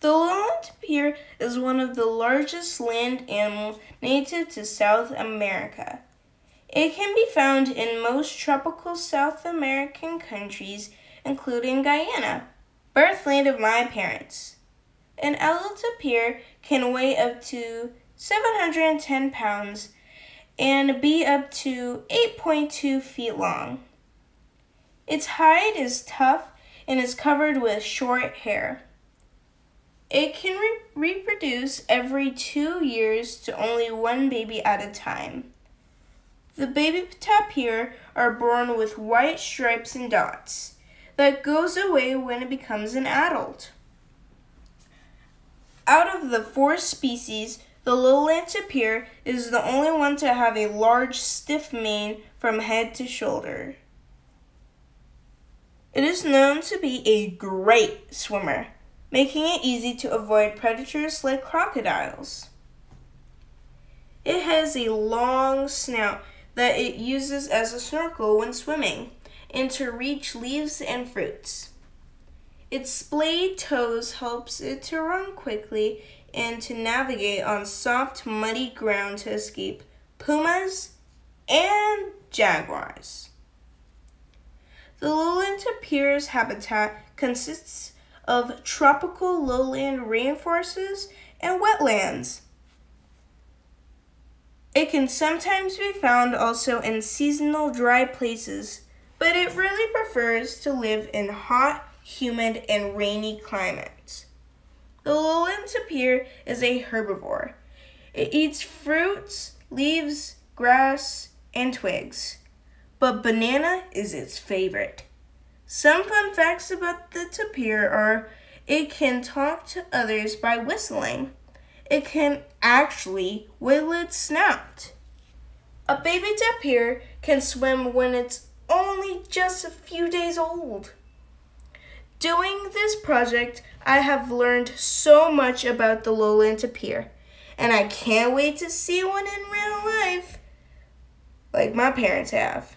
The lowland tapir is one of the largest land animals native to South America. It can be found in most tropical South American countries, including Guyana, birthland of my parents. An adult tapir can weigh up to 710 pounds and be up to 8.2 feet long. Its hide is tough and is covered with short hair. It can re- reproduce every two years to only one baby at a time. The baby tapir are born with white stripes and dots that goes away when it becomes an adult. Out of the four species, the lowland tapir is the only one to have a large, stiff mane from head to shoulder. It is known to be a great swimmer, making it easy to avoid predators like crocodiles. It has a long snout that it uses as a snorkel when swimming and to reach leaves and fruits. Its splayed toes helps it to run quickly and to navigate on soft, muddy ground to escape pumas and jaguars. The lowland tapir's habitat consists of tropical lowland rainforests and wetlands. It can sometimes be found also in seasonal dry places, but it really prefers to live in hot, humid, and rainy climates. The lowland tapir is a herbivore. It eats fruits, leaves, grass, and twigs. But banana is its favorite. Some fun facts about the tapir are it can talk to others by whistling. It can actually wiggle its snout. A baby tapir can swim when it's only just a few days old. Doing this project, I have learned so much about the lowland tapir, and I can't wait to see one in real life, like my parents have.